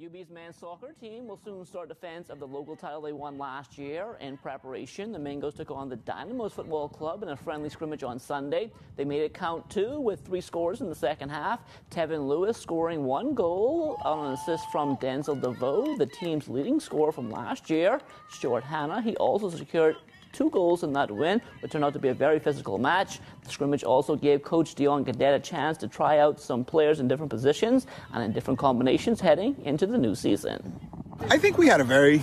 UB's men's soccer team will soon start defense of the local title they won last year. In preparation, the Mingoes took on the Dynamos Football Club in a friendly scrimmage on Sunday. They made it count two with three scores in the second half. Tevin Lewis scoring one goal on an assist from Denzel Deveaux, the team's leading scorer from last year. Stuart Hanna, he also secured two goals in that win, which turned out to be a very physical match. The scrimmage also gave coach Dion Cadet a chance to try out some players in different positions and in different combinations heading into the new season. I think we had a very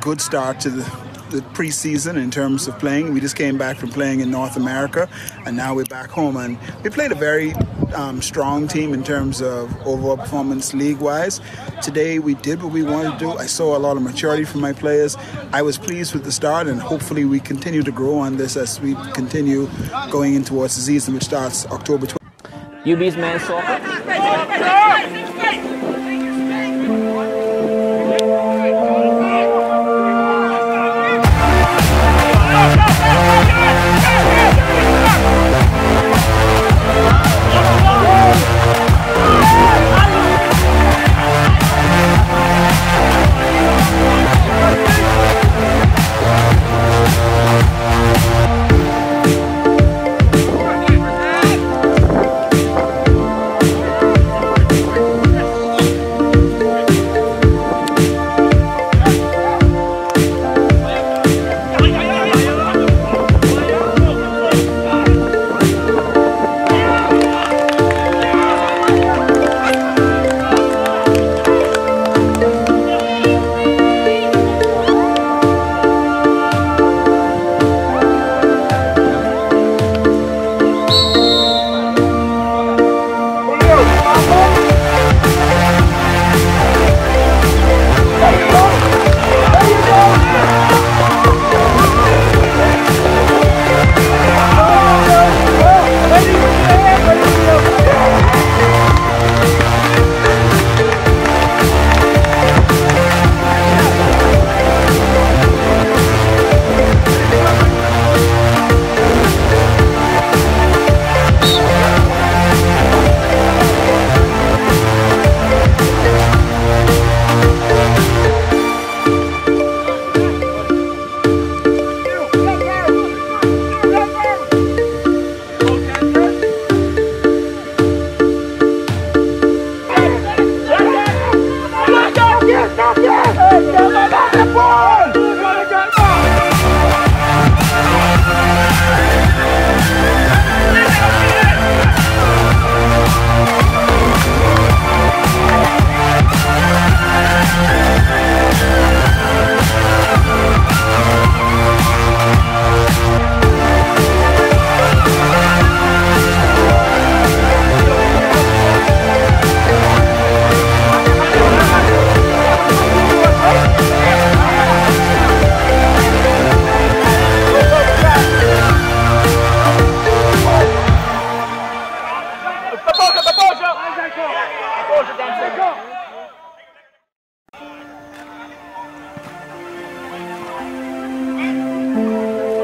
good start to the the preseason in terms of playing. We just came back from playing in North America, and now we're back home. And we played a very um, strong team in terms of overall performance league wise. Today we did what we wanted to do. I saw a lot of maturity from my players. I was pleased with the start, and hopefully we continue to grow on this as we continue going in towards the season, which starts October 12th. UB's men's soccer.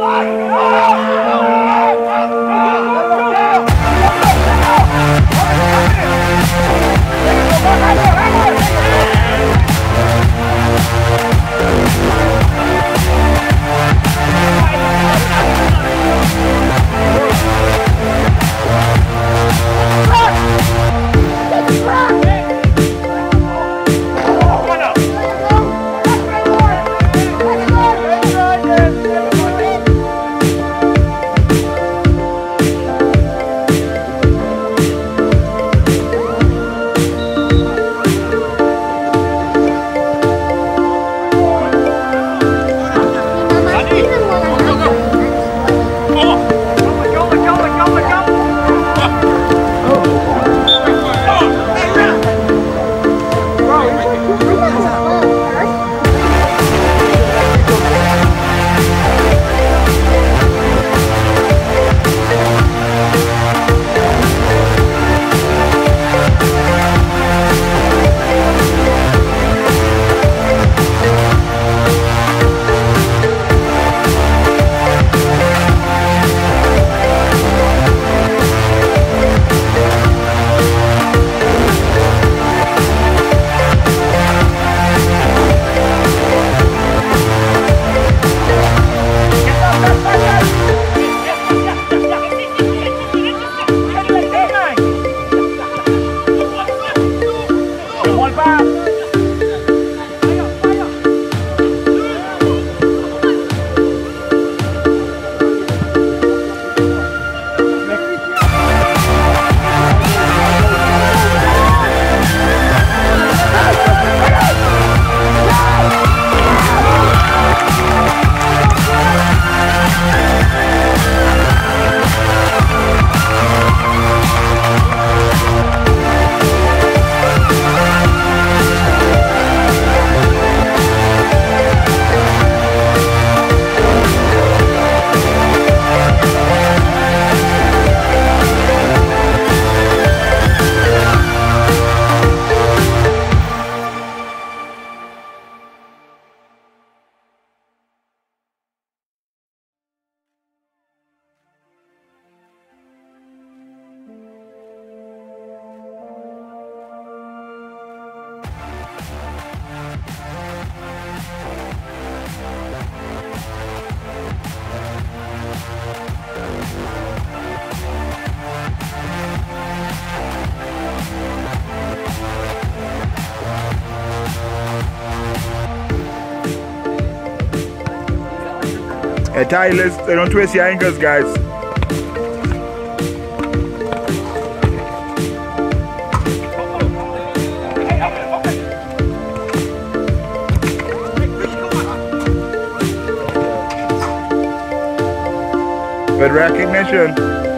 What? Hey, Tyler's, don't twist your ankles, guys. Good recognition.